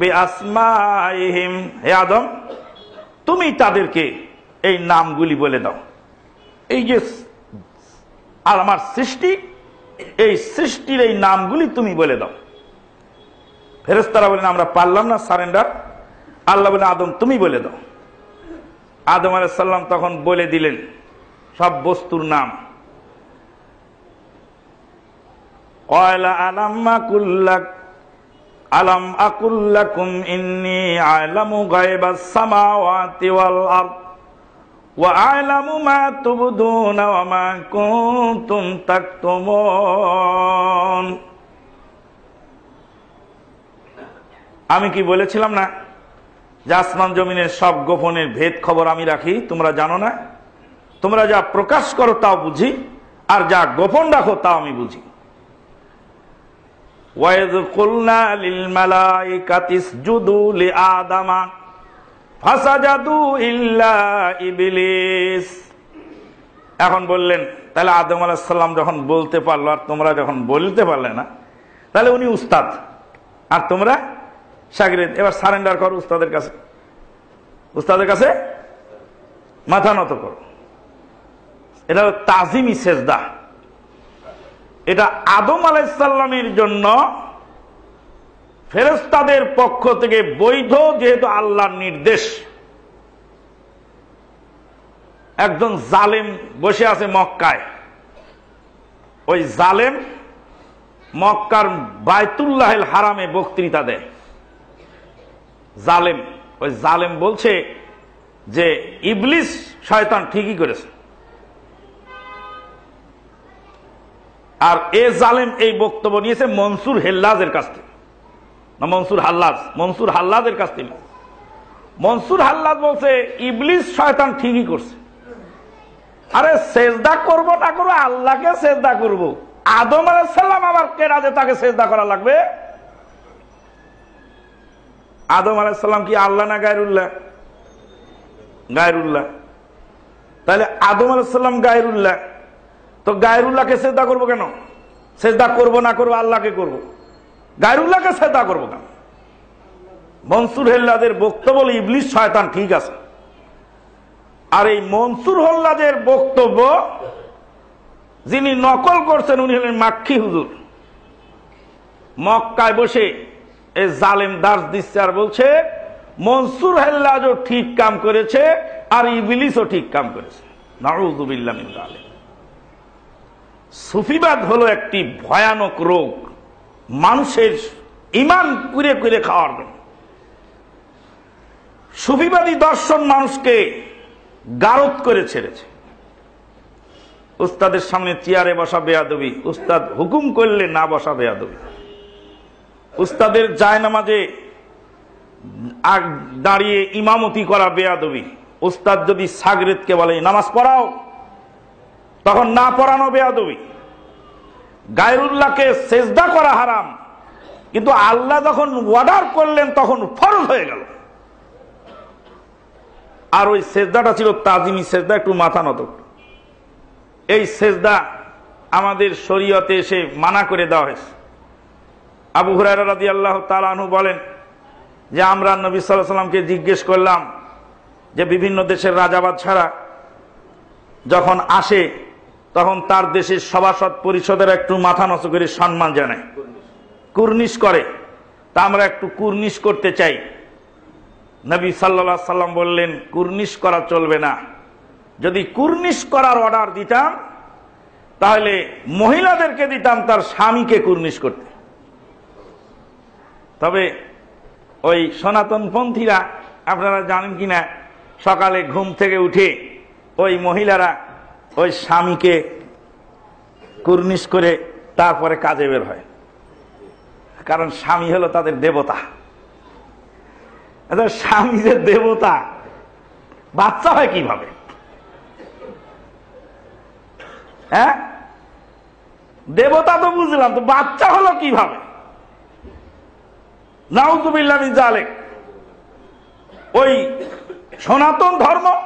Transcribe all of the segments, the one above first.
বিআসমাইহিম। হে আদম, তুমি তাদেরকে এই নামগুলি বলে দাও। এই যে আর আমার সৃষ্টি, এই সৃষ্টির এই নামগুলি তুমি বলে দাও। ফেরেস্তারা বলেন, আমরা পারলাম না সারেন্ডার। আল্লাহ বলেন, আদম, তুমি বলে দাও। আদম আলাইসাল্লাম তখন বলে দিলেন, সব বস্তুর নাম। কয়লা আলাম্মা কুল্লাক আলাম আকুল্লাকুম ইন্নি আলামু গায়বাস সামাওয়াতি ওয়াল আরদ ওয়া আলামু মা তুবদুনা ওয়া মা কুনতুম তাকতুমুন। আমি কি বলেছিলাম না যে আসমান জমিনের সব গোপনের ভেদ খবর আমি রাখি? তোমরা জানো না? তোমরা যা প্রকাশ করো তাও বুঝি, আর যা গোপন রাখো তাও আমি বুঝি। কুলনা ইল্লা এখন বললেন, তাহলে আদম আলাইহিস সালাম যখন বলতে পারল আর তোমরা যখন বলতে পারলে না, তাহলে উনি উস্তাদ। আর তোমরা সাগরেদ। এবার সারেন্ডার করো উস্তাদের কাছে। উস্তাদের কাছে মাথা নত করো। এটা হলো তাজিমি সেজদা। এটা আদম আলাইসাল্লামের জন্য ফেরেস্তাদের পক্ষ থেকে বৈধ, যেহেতু আল্লাহর নির্দেশ। একজন জালেম বসে আছে মক্কায়। ওই জালেম মক্কার বায়তুল্লাহেল হারামে বক্তৃতা দেয়। জালেম, ওই জালেম বলছে যে, ইবলিস শয়তান ঠিকই করেছে। আর এ জালেম এই বক্তব্য নিয়েছে মনসুর হেল্লাজের কাছ থেকে। না, মনসুর হাল্লাজ। মনসুর হাল্লাজের কাছ থেকে। মনসুর হাল্লাজ বলছে, ইবলিস শয়তান ঠিকই করছে। আরে, সেজদা করব না করব, আল্লাহকে সেজদা করব। আদম আলাইসাল্লাম আবার যে তাকে সেজদা করা লাগবে? আদম আলাইসাল্লাম কি আল্লাহ না গায়রুল্লাহ? গায়রুল্লাহ। তাহলে আদম আলাইসাল্লাম গায়রুল্লাহ। তো গায়রুল্লাহকে সেজদা করব কেন? সেজদা করব না করব, আল্লাহকে করব। গায়রুল্লাহকে সেজদা করব কেন? মনসুর হেল্লাদের বক্তব্য ইবলিশ শয়তান ঠিক আছে। আর এই মনসুর হল্লাদের বক্তব্য যিনি নকল করছেন, উনি হলেন মাক্ষী হুজুর। মক্কায় বসে এই জালেম দাস দিচ্ছে আর বলছে, মনসুর হেল্লাজও ঠিক কাম করেছে আর ইবলিসও ঠিক কাম করেছে। নাউজুবিল্লাহ মিন জালিম সুফিবাদ হলো একটি ভয়ানক রোগ মানুষের ইমান কুড়ে কুড়ে খাওয়ার জন্য। সুফিবাদী দর্শন মানুষকে গারত করে ছেড়েছে। উস্তাদের সামনে চেয়ারে বসা বেয়াদবি, উস্তাদ হুকুম করলে না বসা বেয়াদবি। উস্তাদের যায় নামাজে দাঁড়িয়ে ইমামতি করা বেয়াদবি। উস্তাদ যদি সাগরেদকে বলে, নামাজ পড়াও। তখন না পড়ানো বেয়াদবি। গায়রুল্লাহকে সেজদা করা হারাম। কিন্তু আল্লাহ যখন অর্ডার করলেন, তখন ফরজ হয়ে গেল। আর ওই সেজদাটা ছিল তাজিমি সেজদা, একটু মাথা নত। এই সেজদা আমাদের শরীয়তে এসে মানা করে দেওয়া হয়েছে। আবু হুরাই রাদি আল্লাহ তালানু বলেন যে, আমরা নবী সাল্লাহ সাল্লামকে জিজ্ঞেস করলাম যে, বিভিন্ন দেশের রাজাবাদ ছাড়া যখন আসে তখন তার দেশের সভাসদ পরিষদের একটু মাথা নষ্ট করে সম্মান জানায়। কুর্নিশ করে। তা আমরা একটু কুর্নিশ করতে চাই। নবী সাল্লা সাল্লাম বললেন, কুর্নিশ করা চলবে না। যদি কুর্নিশ করার অর্ডার দিতাম, তাহলে মহিলাদেরকে দিতাম তার স্বামীকে কুর্নিশ করতে। তবে ওই সনাতন পন্থীরা আপনারা জানেন কিনা, সকালে ঘুম থেকে উঠে ওই মহিলারা ওই স্বামীকে কুর্নিশ করে তারপরে কাজে বের হয়। কারণ স্বামী হলো তাদের দেবতা। স্বামী যে দেবতা, বাচ্চা হয় কীভাবে? হ্যাঁ? দেবতা তো বুঝলাম, তো বাচ্চা হলো কীভাবে? নাউজুবিল্লাহ জালেক ওই সনাতন ধর্ম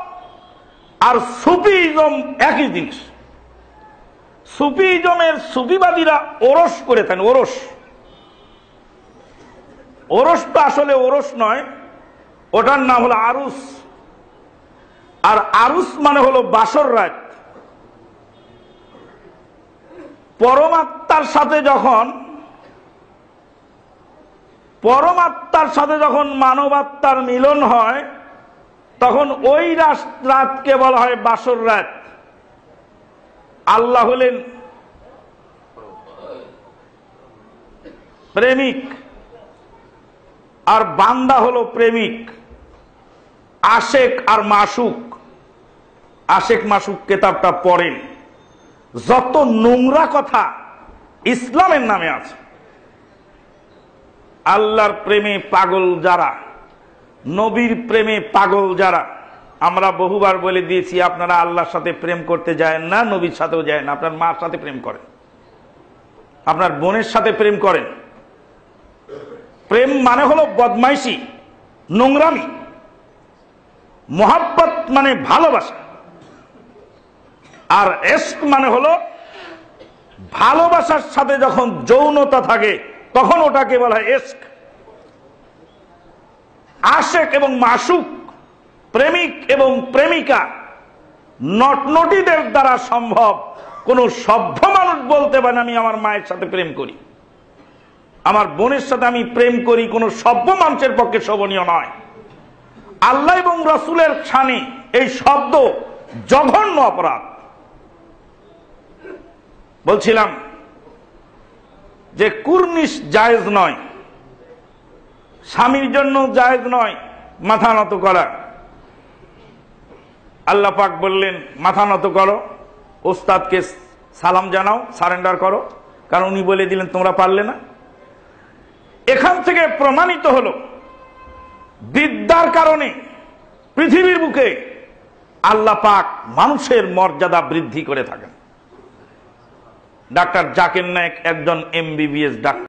আর সুফিজম একই জিনিস। সুফিজমের সুফিবাদীরা ওরস করে থাকেন, ওরস। ওরস তো আসলে ওরস নয়, ওটার নাম হলো আরুস। আর আরুস মানে হলো বাসর রাত। পরমাত্মার সাথে যখন, পরমাত্মার সাথে যখন মানবাত্মার মিলন হয় তখন ওই রাতকে বলা হয় বাসর রাত। আল্লাহ হলেন প্রেমিক। আর বান্দা হলো প্রেমিক। আশেক আর মাসুক। আশেক মাসুক কেতাবটা পড়েন। যত নোংরা কথা ইসলামের নামে আছে। আল্লাহর প্রেমে পাগল যারা নবীর প্রেমে পাগল যারা, আমরা বহুবার বলে দিয়েছি, আপনারা আল্লাহর সাথে প্রেম করতে যায় না, নবীর সাথেও যায় না, আপনার মার সাথে প্রেম করেন। আপনার বোনের সাথে প্রেম করেন। প্রেম মানে হলো বদমাইশি, নোংরামি। মোহাব্বত মানে ভালোবাসা। আর এস্ক মানে হলো ভালোবাসার সাথে যখন যৌনতা থাকে, তখন ওটাকে বলা হয় এস্ক। আশেক এবং মাসুক প্রেমিক এবং প্রেমিকা নটনটিদের দ্বারা সম্ভব কোন সভ্য মানুষ বলতে পারে না, আমি আমার মায়ের সাথে প্রেম করি। আমার বোনের সাথে আমি প্রেম করি কোন সভ্য মানুষের পক্ষে শোভনীয় নয়। আল্লাহ এবং রসুলের ছানি এই শব্দ জঘন্য অপরাধ। বলছিলাম যে কুর্নিশ জায়েজ নয়। স্বামীর জন্য জায়েজ নয়, মাথা নত করা। আল্লাহ পাক বললেন, মাথা নত করো, ওস্তাদকে সালাম জানাও, সারেন্ডার করো। কারণ উনি বলে দিলেন, তোমরা পারলে না। এখান থেকে প্রমাণিত হলো, বিদ্যার কারণে পৃথিবীর বুকে আল্লাহ পাক মানুষের মর্যাদা বৃদ্ধি করে থাকেন। ডাক্তার জাকির নায়ক একজন এমবিবিএস ডাক্তার।